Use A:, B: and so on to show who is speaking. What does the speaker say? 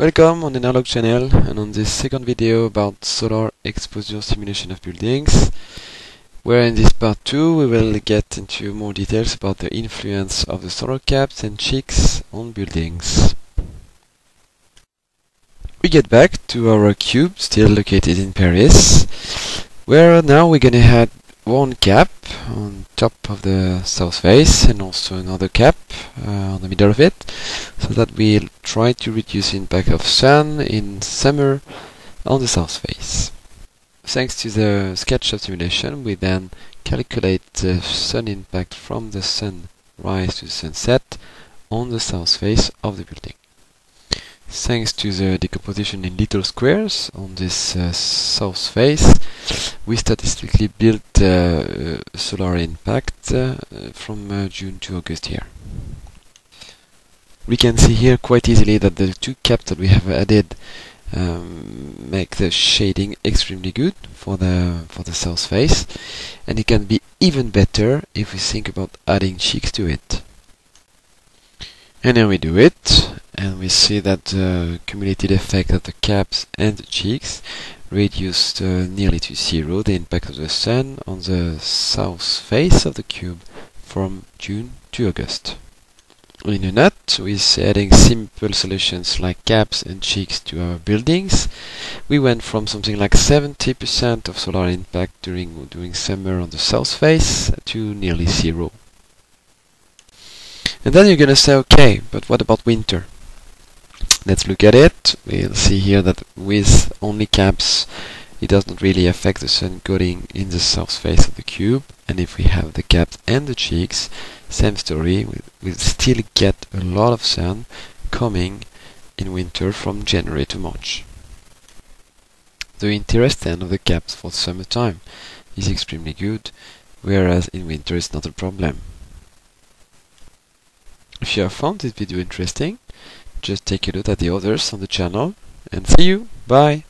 A: Welcome on the nrlog channel and on this second video about solar exposure simulation of buildings where in this part 2 we will get into more details about the influence of the solar caps and cheeks on buildings. We get back to our cube still located in Paris where now we're gonna add one cap on top of the south face and also another cap uh, on the middle of it so that we'll try to reduce impact of sun in summer on the south face. Thanks to the SketchUp simulation we then calculate the sun impact from the sunrise to the sunset on the south face of the building. Thanks to the decomposition in little squares on this uh, south face, we statistically built uh, solar impact uh, from uh, June to August here. We can see here quite easily that the two caps that we have added um, make the shading extremely good for the for the south face, and it can be even better if we think about adding cheeks to it. And then we do it, and we see that the cumulative effect of the caps and the cheeks reduced uh, nearly to zero the impact of the sun on the south face of the cube from June to August. In a nut, with adding simple solutions like caps and cheeks to our buildings, we went from something like 70% of solar impact during, during summer on the south face to nearly zero. And then you're gonna say, okay, but what about winter? Let's look at it. We'll see here that with only caps, it does not really affect the sun going in the south face of the cube. And if we have the caps and the cheeks, same story, we will still get a lot of sun coming in winter from January to March. The interest then of the caps for summertime is extremely good, whereas in winter it's not a problem. If you have found this video interesting, just take a look at the others on the channel and see you. Bye!